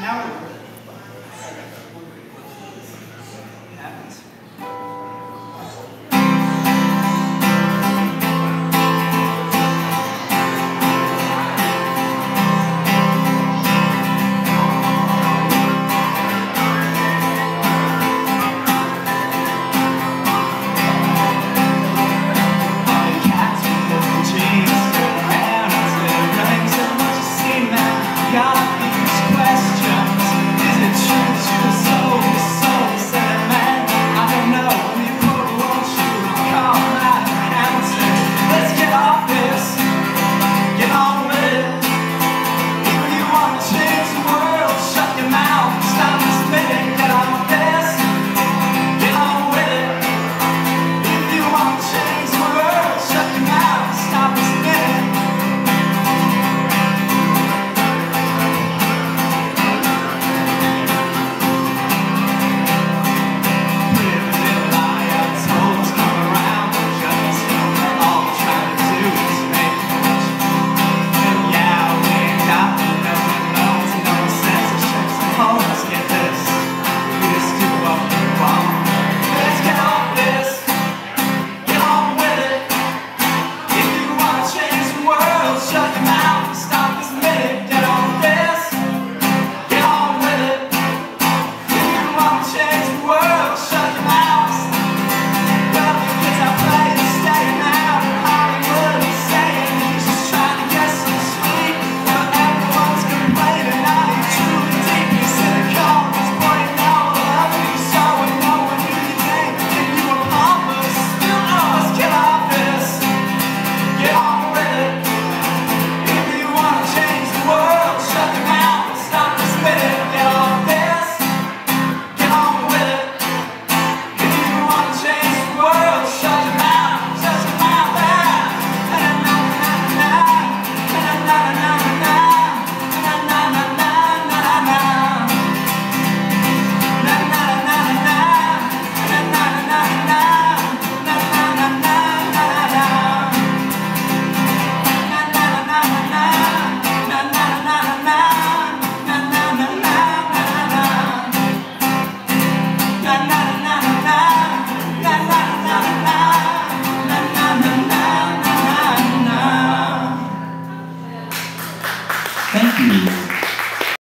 Now we're